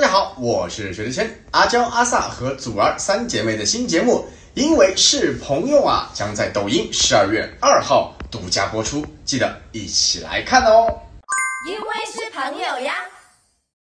大家好我是薛之谦。阿娇阿 sa 和祖儿三姐妹的新节目因为是朋友啊将在抖音十二月二号独家播出记得一起来看哦。因为是朋友呀。